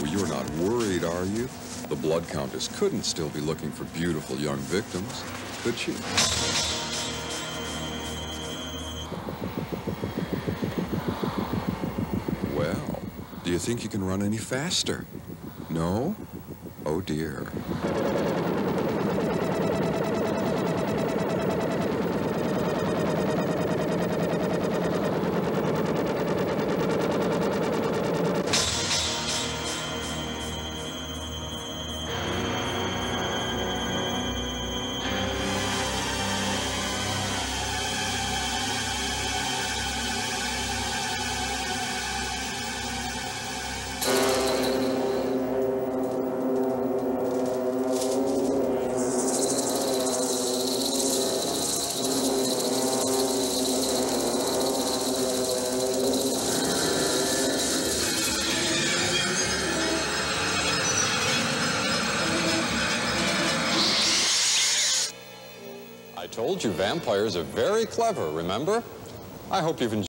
Oh, you're not worried, are you? The blood countess couldn't still be looking for beautiful young victims, could she? Well, do you think you can run any faster? No? Oh dear. I told you vampires are very clever, remember? I hope you've enjoyed